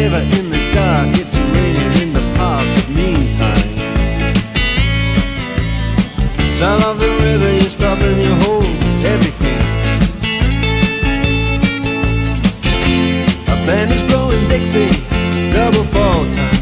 shiver in the dark. It's raining in the park. Meantime, sound of the river, you stop and you hold everything. A band is blowing Dixie, double fall time.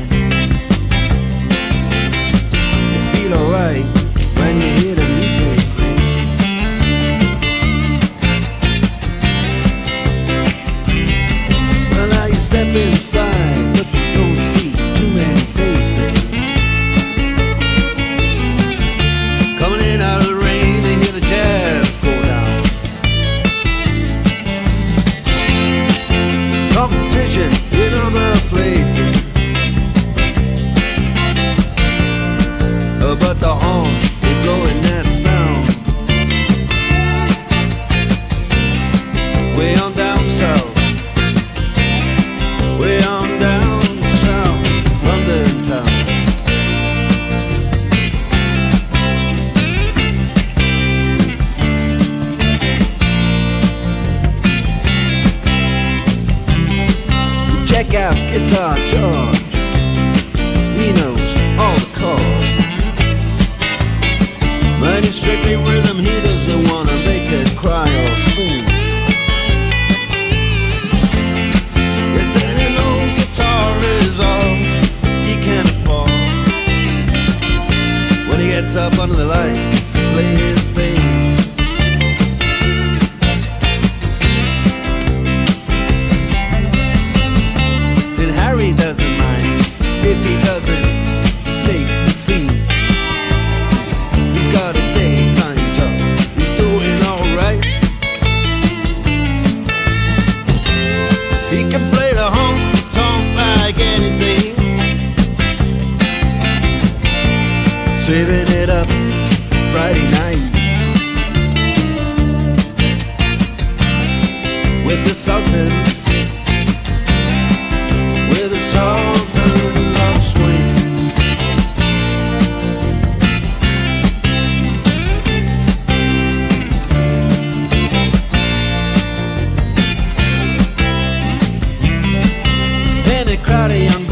Way on down south. Way on down south, London town. Check out Guitar George. He knows all It's strictly rhythm, he doesn't wanna make it cry or sing. Yes, any old guitar is all he can afford. When he gets up under the lights play his Sultans. With the Sultans of Swing. And a crowd of young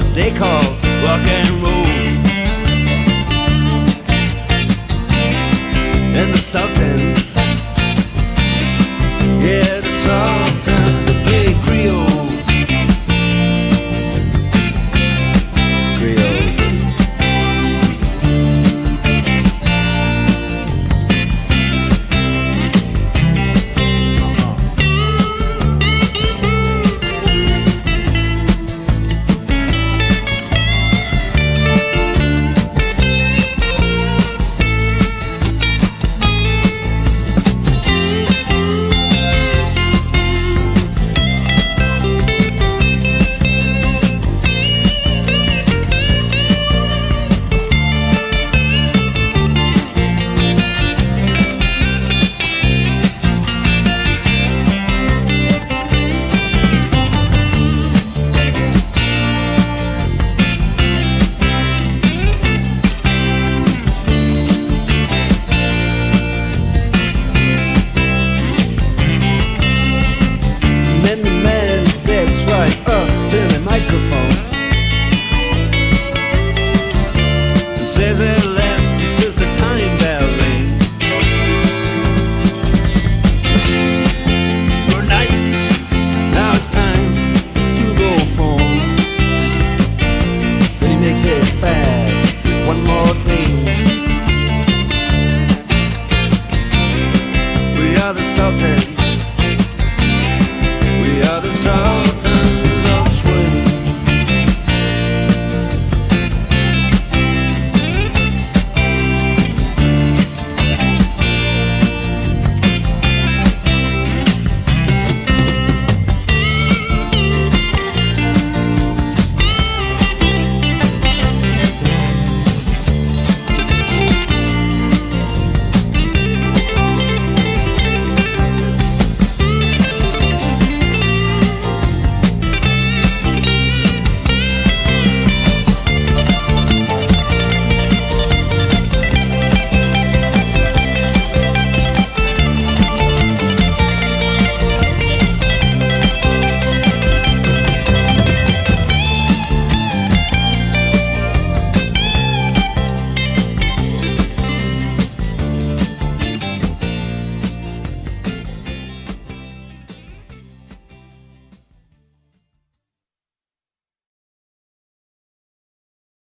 what they call rock and roll. And the Sultans, yeah, the Sultans and says